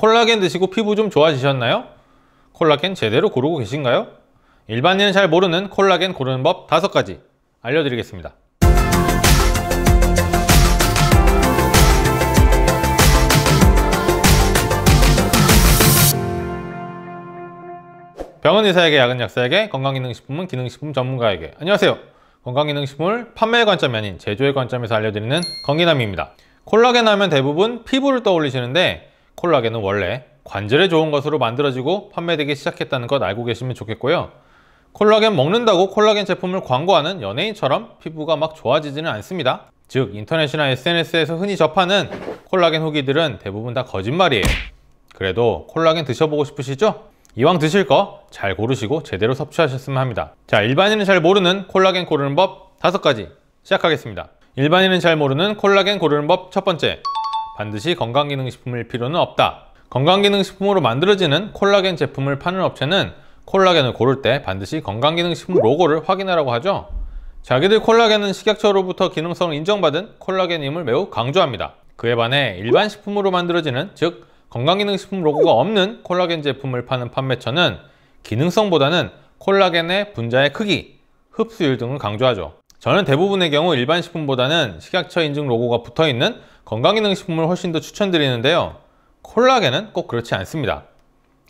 콜라겐 드시고 피부 좀 좋아지셨나요? 콜라겐 제대로 고르고 계신가요? 일반인은 잘 모르는 콜라겐 고르는 법 5가지 알려드리겠습니다. 병원 의사에게 약은 약사에게 건강기능식품은 기능식품 전문가에게 안녕하세요 건강기능식품을 판매의 관점이 아닌 제조의 관점에서 알려드리는 건기남입니다 콜라겐 하면 대부분 피부를 떠올리시는데 콜라겐은 원래 관절에 좋은 것으로 만들어지고 판매되기 시작했다는 것 알고 계시면 좋겠고요 콜라겐 먹는다고 콜라겐 제품을 광고하는 연예인처럼 피부가 막 좋아지지는 않습니다 즉 인터넷이나 SNS에서 흔히 접하는 콜라겐 후기들은 대부분 다 거짓말이에요 그래도 콜라겐 드셔보고 싶으시죠? 이왕 드실 거 잘 고르시고 제대로 섭취하셨으면 합니다. 자, 일반인은 잘 모르는 콜라겐 고르는 법 다섯 가지 시작하겠습니다. 일반인은 잘 모르는 콜라겐 고르는 법 첫 번째. 반드시 건강기능식품일 필요는 없다. 건강기능식품으로 만들어지는 콜라겐 제품을 파는 업체는 콜라겐을 고를 때 반드시 건강기능식품 로고를 확인하라고 하죠. 자기들 콜라겐은 식약처로부터 기능성을 인정받은 콜라겐임을 매우 강조합니다. 그에 반해 일반 식품으로 만들어지는 즉 건강기능식품 로고가 없는 콜라겐 제품을 파는 판매처는 기능성보다는 콜라겐의 분자의 크기, 흡수율 등을 강조하죠. 저는 대부분의 경우 일반 식품보다는 식약처 인증 로고가 붙어있는 건강기능식품을 훨씬 더 추천드리는데요. 콜라겐은 꼭 그렇지 않습니다.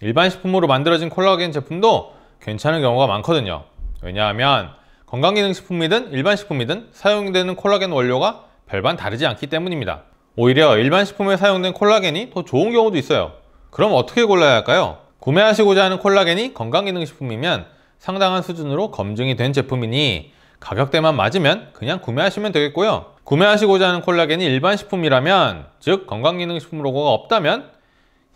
일반 식품으로 만들어진 콜라겐 제품도 괜찮은 경우가 많거든요. 왜냐하면 건강기능식품이든 일반 식품이든 사용되는 콜라겐 원료가 별반 다르지 않기 때문입니다. 오히려 일반 식품에 사용된 콜라겐이 더 좋은 경우도 있어요. 그럼 어떻게 골라야 할까요? 구매하시고자 하는 콜라겐이 건강기능식품이면 상당한 수준으로 검증이 된 제품이니 가격대만 맞으면 그냥 구매하시면 되겠고요. 구매하시고자 하는 콜라겐이 일반 식품이라면 즉 건강기능식품 로고가 없다면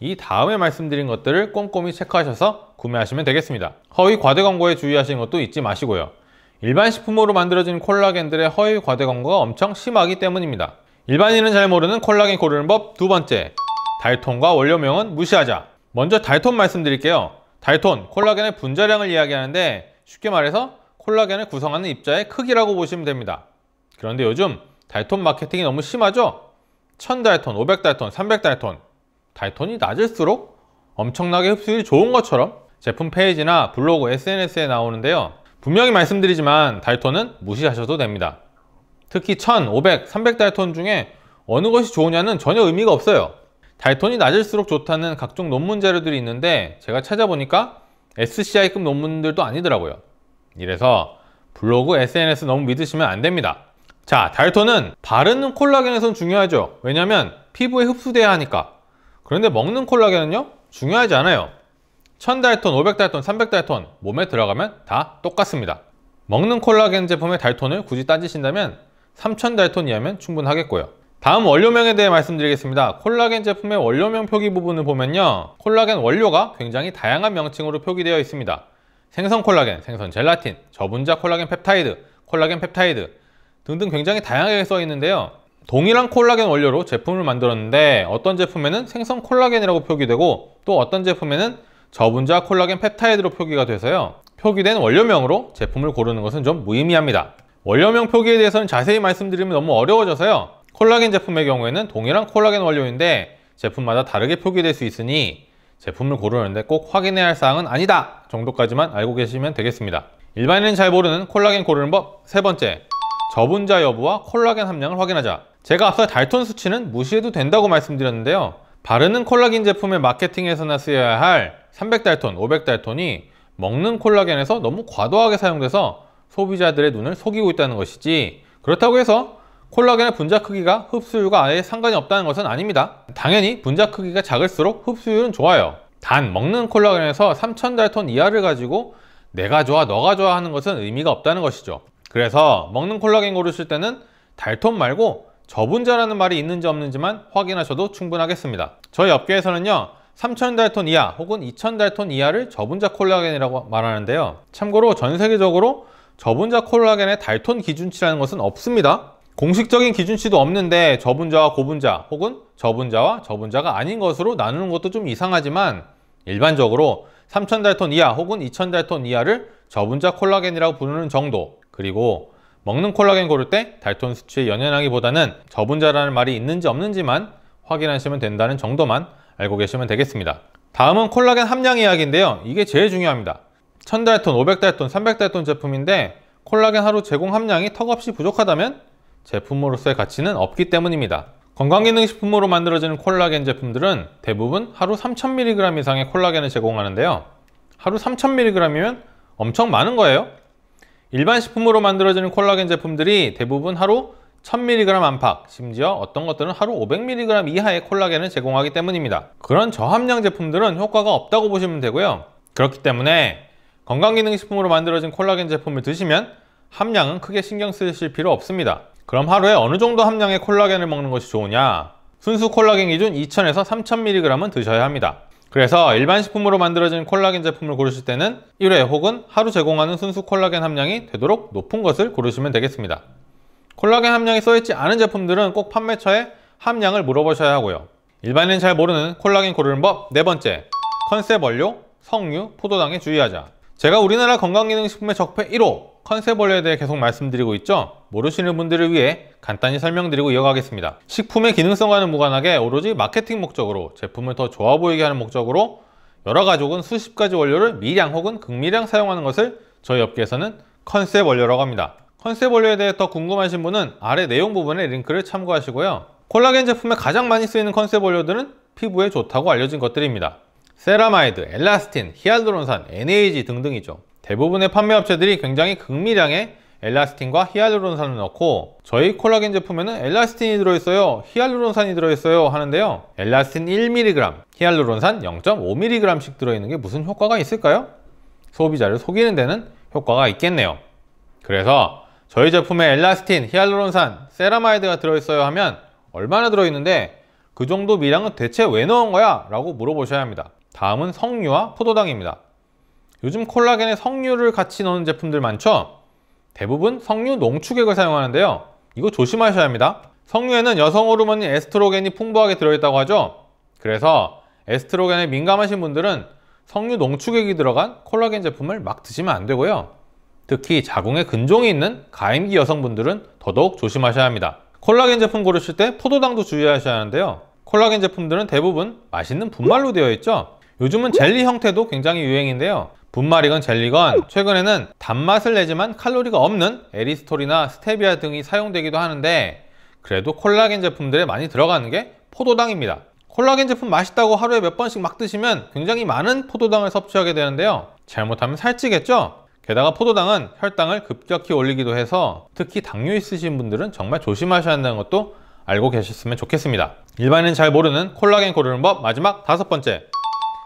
이 다음에 말씀드린 것들을 꼼꼼히 체크하셔서 구매하시면 되겠습니다. 허위 과대 광고에 주의하시는 것도 잊지 마시고요. 일반 식품으로 만들어진 콜라겐들의 허위 과대 광고가 엄청 심하기 때문입니다. 일반인은 잘 모르는 콜라겐 고르는 법 두 번째 달톤과 원료명은 무시하자 먼저 달톤 말씀드릴게요 달톤, 콜라겐의 분자량을 이야기하는데 쉽게 말해서 콜라겐을 구성하는 입자의 크기라고 보시면 됩니다 그런데 요즘 달톤 마케팅이 너무 심하죠? 1000달톤, 500달톤, 300달톤 달톤이 낮을수록 엄청나게 흡수율이 좋은 것처럼 제품 페이지나 블로그, SNS에 나오는데요 분명히 말씀드리지만 달톤은 무시하셔도 됩니다 특히 1000, 500, 300달톤 중에 어느 것이 좋으냐는 전혀 의미가 없어요. 달톤이 낮을수록 좋다는 각종 논문 자료들이 있는데 제가 찾아보니까 SCI급 논문들도 아니더라고요. 이래서 블로그, SNS 너무 믿으시면 안 됩니다. 자, 달톤은 바르는 콜라겐에선 중요하죠. 왜냐면 피부에 흡수돼야 하니까. 그런데 먹는 콜라겐은요? 중요하지 않아요. 1000달톤, 500달톤, 300달톤 몸에 들어가면 다 똑같습니다. 먹는 콜라겐 제품의 달톤을 굳이 따지신다면 3000달톤 이하면 충분하겠고요. 다음 원료명에 대해 말씀드리겠습니다. 콜라겐 제품의 원료명 표기 부분을 보면요. 콜라겐 원료가 굉장히 다양한 명칭으로 표기되어 있습니다. 생선 콜라겐, 생선 젤라틴, 저분자 콜라겐 펩타이드, 콜라겐 펩타이드 등등 굉장히 다양하게 써 있는데요. 동일한 콜라겐 원료로 제품을 만들었는데 어떤 제품에는 생선 콜라겐이라고 표기되고 또 어떤 제품에는 저분자 콜라겐 펩타이드로 표기가 돼서요. 표기된 원료명으로 제품을 고르는 것은 좀 무의미합니다. 원료명 표기에 대해서는 자세히 말씀드리면 너무 어려워져서요. 콜라겐 제품의 경우에는 동일한 콜라겐 원료인데 제품마다 다르게 표기될 수 있으니 제품을 고르는데 꼭 확인해야 할 사항은 아니다 정도까지만 알고 계시면 되겠습니다. 일반인은 잘 모르는 콜라겐 고르는 법 세 번째, 저분자 여부와 콜라겐 함량을 확인하자. 제가 앞서 달톤 수치는 무시해도 된다고 말씀드렸는데요. 바르는 콜라겐 제품의 마케팅에서나 쓰여야 할 300달톤, 500달톤이 먹는 콜라겐에서 너무 과도하게 사용돼서 소비자들의 눈을 속이고 있다는 것이지 그렇다고 해서 콜라겐의 분자 크기가 흡수율과 아예 상관이 없다는 것은 아닙니다. 당연히 분자 크기가 작을수록 흡수율은 좋아요. 단 먹는 콜라겐에서 3000달톤 이하를 가지고 내가 좋아 너가 좋아 하는 것은 의미가 없다는 것이죠. 그래서 먹는 콜라겐 고르실 때는 달톤 말고 저분자라는 말이 있는지 없는지만 확인하셔도 충분하겠습니다. 저희 업계에서는요 3000달톤 이하 혹은 2000달톤 이하를 저분자 콜라겐이라고 말하는데요. 참고로 전 세계적으로 저분자 콜라겐의 달톤 기준치라는 것은 없습니다. 공식적인 기준치도 없는데 저분자와 고분자 혹은 저분자와 저분자가 아닌 것으로 나누는 것도 좀 이상하지만 일반적으로 3000달톤 이하 혹은 2000달톤 이하를 저분자 콜라겐이라고 부르는 정도 그리고 먹는 콜라겐 고를 때 달톤 수치에 연연하기보다는 저분자라는 말이 있는지 없는지만 확인하시면 된다는 정도만 알고 계시면 되겠습니다. 다음은 콜라겐 함량 이야기인데요. 이게 제일 중요합니다. 1000달톤, 500달톤, 300달톤 제품인데 콜라겐 하루 제공 함량이 턱없이 부족하다면 제품으로서의 가치는 없기 때문입니다. 건강기능식품으로 만들어지는 콜라겐 제품들은 대부분 하루 3000mg 이상의 콜라겐을 제공하는데요. 하루 3000mg이면 엄청 많은 거예요. 일반 식품으로 만들어지는 콜라겐 제품들이 대부분 하루 1000mg 안팎, 심지어 어떤 것들은 하루 500mg 이하의 콜라겐을 제공하기 때문입니다. 그런 저함량 제품들은 효과가 없다고 보시면 되고요. 그렇기 때문에 건강기능식품으로 만들어진 콜라겐 제품을 드시면 함량은 크게 신경 쓰실 필요 없습니다. 그럼 하루에 어느 정도 함량의 콜라겐을 먹는 것이 좋으냐? 순수 콜라겐 기준 2000에서 3000mg은 드셔야 합니다. 그래서 일반 식품으로 만들어진 콜라겐 제품을 고르실 때는 1회 혹은 하루 제공하는 순수 콜라겐 함량이 되도록 높은 것을 고르시면 되겠습니다. 콜라겐 함량이 써있지 않은 제품들은 꼭 판매처에 함량을 물어보셔야 하고요. 일반인은 잘 모르는 콜라겐 고르는 법 네 번째, 컨셉 원료, 석류, 포도당에 주의하자. 제가 우리나라 건강기능식품의 적폐 1호 컨셉 원료에 대해 계속 말씀드리고 있죠. 모르시는 분들을 위해 간단히 설명드리고 이어가겠습니다. 식품의 기능성과는 무관하게 오로지 마케팅 목적으로 제품을 더 좋아 보이게 하는 목적으로 여러 가지 혹은 수십 가지 원료를 미량 혹은 극미량 사용하는 것을 저희 업계에서는 컨셉 원료라고 합니다. 컨셉 원료에 대해 더 궁금하신 분은 아래 내용 부분에 링크를 참고하시고요. 콜라겐 제품에 가장 많이 쓰이는 컨셉 원료들은 피부에 좋다고 알려진 것들입니다. 세라마이드, 엘라스틴, 히알루론산, NAG 등등이죠. 대부분의 판매업체들이 굉장히 극미량의 엘라스틴과 히알루론산을 넣고 저희 콜라겐 제품에는 엘라스틴이 들어있어요 히알루론산이 들어있어요 하는데요 엘라스틴 1mg 히알루론산 0.5mg씩 들어있는 게 무슨 효과가 있을까요? 소비자를 속이는 데는 효과가 있겠네요 그래서 저희 제품에 엘라스틴, 히알루론산, 세라마이드가 들어있어요 하면 얼마나 들어있는데 그 정도 미량은 대체 왜 넣은 거야? 라고 물어보셔야 합니다 다음은 석류와 포도당입니다 요즘 콜라겐에 석류를 같이 넣는 제품들 많죠? 대부분 석류 농축액을 사용하는데요. 이거 조심하셔야 합니다. 석류에는 여성 호르몬인 에스트로겐이 풍부하게 들어있다고 하죠. 그래서 에스트로겐에 민감하신 분들은 석류 농축액이 들어간 콜라겐 제품을 막 드시면 안 되고요. 특히 자궁에 근종이 있는 가임기 여성분들은 더더욱 조심하셔야 합니다. 콜라겐 제품 고르실 때 포도당도 주의하셔야 하는데요. 콜라겐 제품들은 대부분 맛있는 분말로 되어 있죠. 요즘은 젤리 형태도 굉장히 유행인데요. 분말이건 젤리건 최근에는 단맛을 내지만 칼로리가 없는 에리스톨이나 스테비아 등이 사용되기도 하는데 그래도 콜라겐 제품들에 많이 들어가는 게 포도당입니다. 콜라겐 제품 맛있다고 하루에 몇 번씩 막 드시면 굉장히 많은 포도당을 섭취하게 되는데요. 잘못하면 살찌겠죠? 게다가 포도당은 혈당을 급격히 올리기도 해서 특히 당뇨 있으신 분들은 정말 조심하셔야 한다는 것도 알고 계셨으면 좋겠습니다. 일반인 잘 모르는 콜라겐 고르는 법 마지막 다섯 번째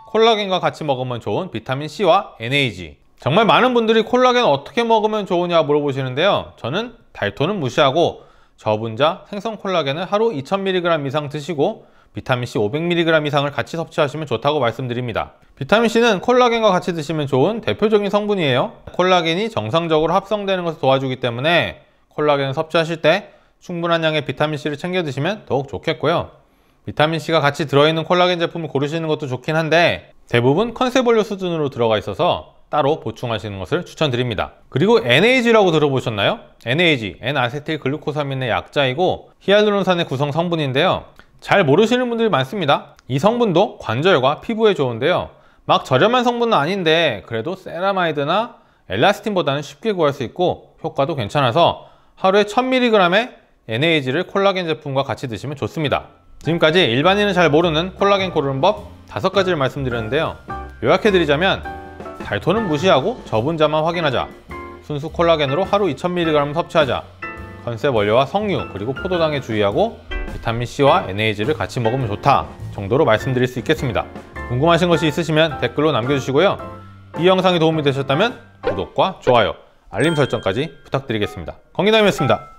콜라겐과 같이 먹으면 좋은 비타민C와 NAG 정말 많은 분들이 콜라겐 어떻게 먹으면 좋으냐 물어보시는데요. 저는 달토는 무시하고 저분자 생성 콜라겐을 하루 2000mg 이상 드시고 비타민C 500mg 이상을 같이 섭취하시면 좋다고 말씀드립니다. 비타민C는 콜라겐과 같이 드시면 좋은 대표적인 성분이에요. 콜라겐이 정상적으로 합성되는 것을 도와주기 때문에 콜라겐을 섭취하실 때 충분한 양의 비타민C를 챙겨 드시면 더욱 좋겠고요 비타민C가 같이 들어있는 콜라겐 제품을 고르시는 것도 좋긴 한데 대부분 컨셉원료 수준으로 들어가 있어서 따로 보충하시는 것을 추천드립니다. 그리고 NAG라고 들어보셨나요? NAG, N아세틸 글루코사민의 약자이고 히알루론산의 구성 성분인데요. 잘 모르시는 분들이 많습니다. 이 성분도 관절과 피부에 좋은데요. 막 저렴한 성분은 아닌데 그래도 세라마이드나 엘라스틴보다는 쉽게 구할 수 있고 효과도 괜찮아서 하루에 1000mg의 NAG를 콜라겐 제품과 같이 드시면 좋습니다. 지금까지 일반인은 잘 모르는 콜라겐 고르는 법 다섯 가지를 말씀드렸는데요. 요약해드리자면 달토는 무시하고 저분자만 확인하자. 순수 콜라겐으로 하루 2000mg 섭취하자. 컨셉 원료와 석류 그리고 포도당에 주의하고 비타민C와 NAG를 같이 먹으면 좋다 정도로 말씀드릴 수 있겠습니다. 궁금하신 것이 있으시면 댓글로 남겨주시고요. 이 영상이 도움이 되셨다면 구독과 좋아요 알림 설정까지 부탁드리겠습니다. 건기남이었습니다